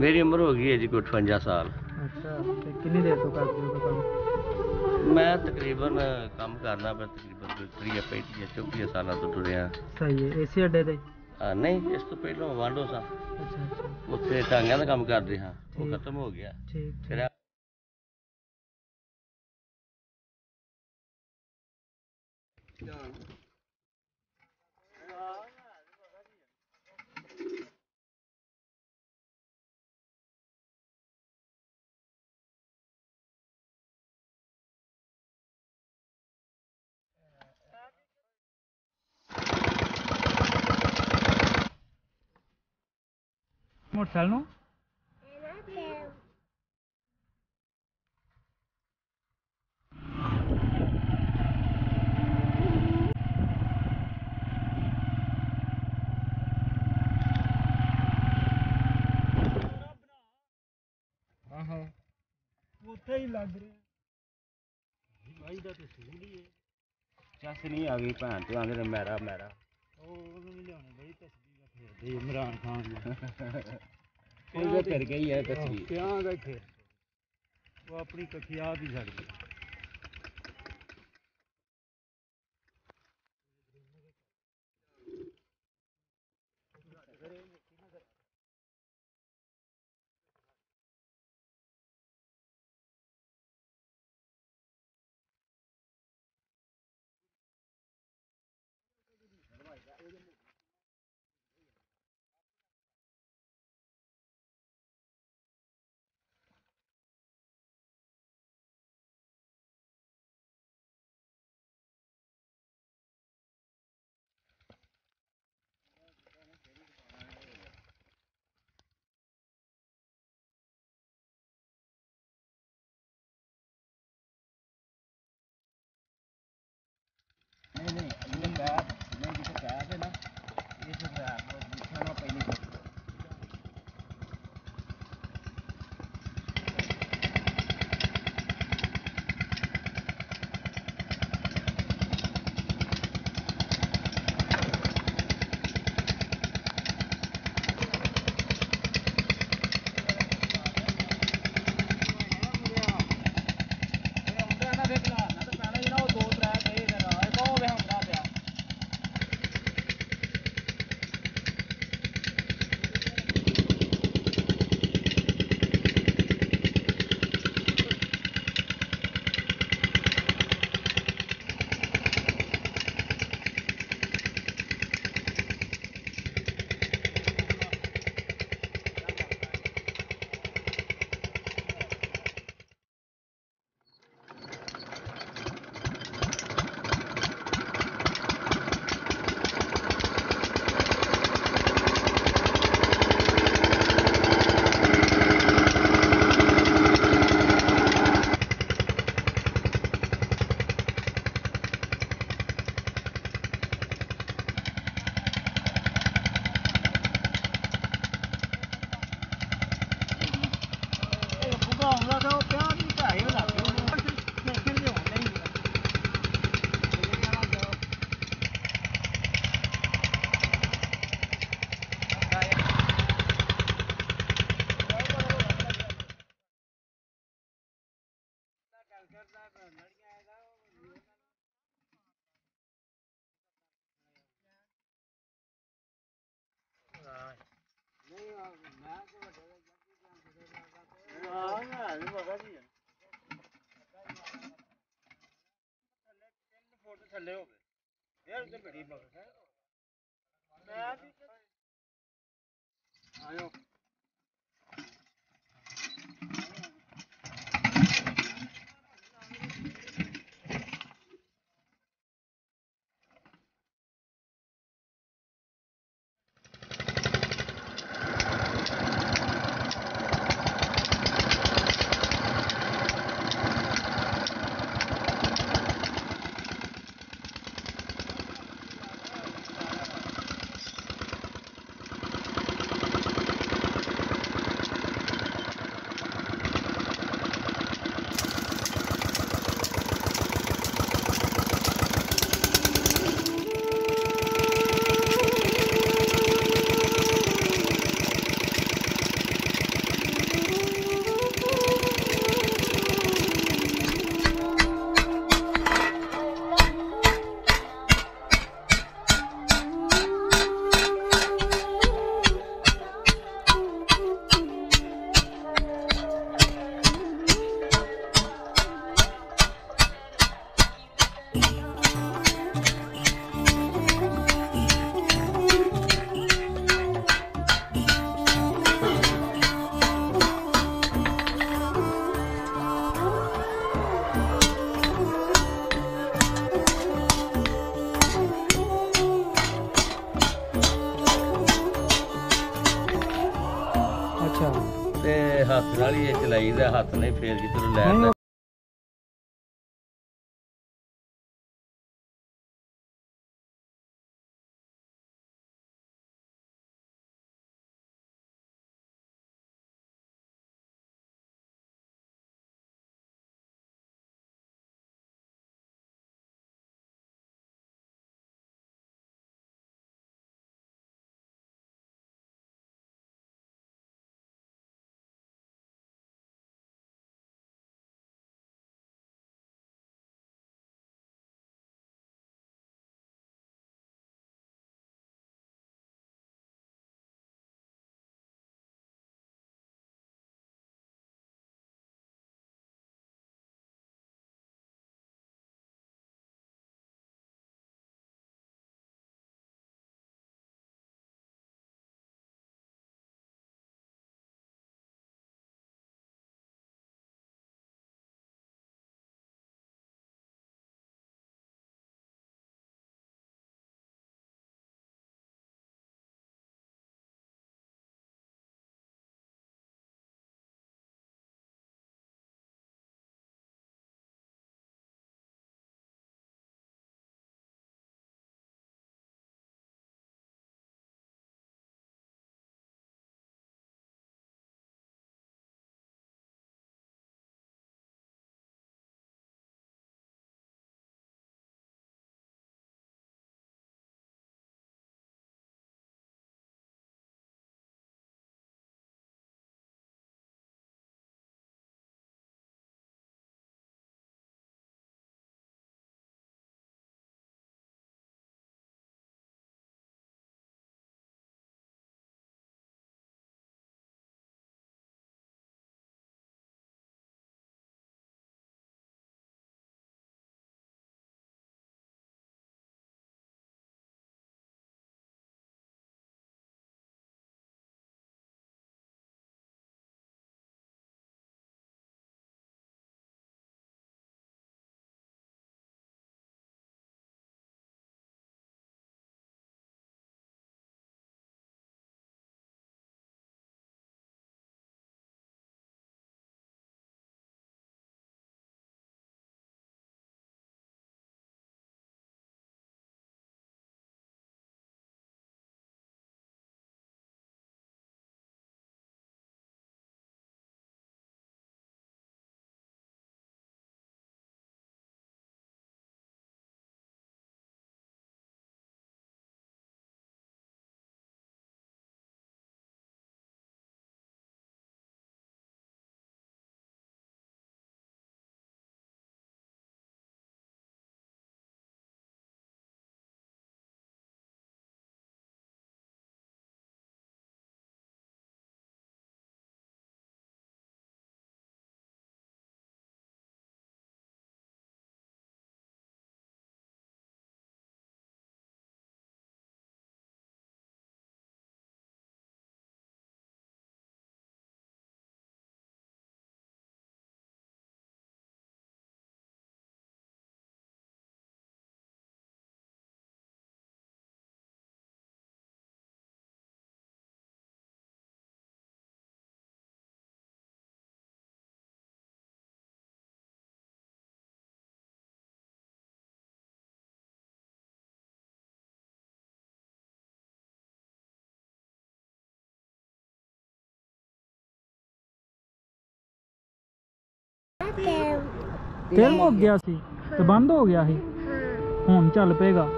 ਮੇਰੀ ਉਮਰ ਹੋ ਗਈ ਹੈ ਜੀ ਕੋਈ 58 ਸਾਲ। ਅੱਛਾ ਤੇ ਕਿੰਨੀ ਦੇਰ ਤੋਂ ਕਰਦੇ ਹੋ ਕੰਮ? ਮੈਂ ਤਕਰੀਬਨ ਕੰਮ ਕਰਨਾ ਪਰ ਤਕਰੀਬਨ ਕੋਈ 30 35 34 ਸਾਲਾਂ ਤੋਂ ਟੁਰਿਆ ਸਹੀ ਹੈ ਏਸੀ ਅੱਡੇ ਤੇ? ਨਹੀਂ ਇਸ ਤੋਂ ਪਹਿਲਾਂ ਵਾਂਡੋ ਸਾਂ। ਅੱਛਾ ਅੱਛਾ। ਉੱਥੇ ਟਾਂਗਿਆਂ ਦਾ ਕੰਮ ਕਰਦੇ ਹਾਂ ਉਹ ਠੀਕ। ਖਤਮ ਹੋ ਗਿਆ। ਠੀਕ ਫਿਰ ਠੀਕ ਮੋਟਰਸਾਈਕਲ ਨੂੰ? ਆਹੋ। ਉੱਥੇ ਹੀ ਲੱਗ ਰਿਹਾ। ਭਾਈ ਦਾ ਤੇ ਸੂਲ ਹੀ ਹੈ। ਚੱਸ ਨਹੀਂ ਆ ਗਈ ਭੈਣ ਤੇ ਆਂਦੇ ਮੈਰਾ ਮੈਰਾ ਉਹ ਉਹਨੂੰ ਲਿਆਉਣੇ ਬਈ ਤਸਵੀਰ ਫੇਰਦੇ ਇਮਰਾਨ ਖਾਨ ਦੀ ਉਹਦੇ ਫਿਰ ਗਈ ਹੈ ਤਸਵੀਰ ਕਿਆਂ ਦਾ ਉਹ ਆਪਣੀ ਕੱਖੀ ਆਪ ਹੀ ਛੱਡ ਗਿਆ ਥੱਲੇ ਹੋ ਯਾਰ ਤੇ ਬੜੀ ਮਗਰ ਹੈ ਮੈਂ ਵੀ ਆਇਓ। ਚਲਾਈਦਾ ਹੱਥ ਨਹੀਂ ਫੇਰ ਕਿਤੇ ਲੈ ਲੈ ਤੇਲ ਮੁੱਕ ਗਿਆ ਸੀ ਤੇ ਬੰਦ ਹੋ ਗਿਆ ਸੀ। ਹੁਣ ਚੱਲ ਪਏਗਾ।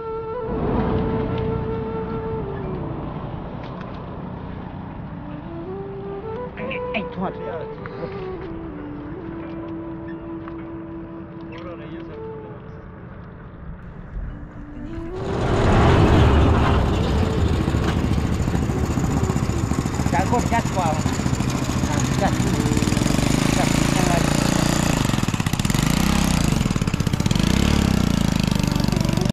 ਇੱਥੋਂ ਹੱਥ